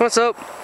What's up?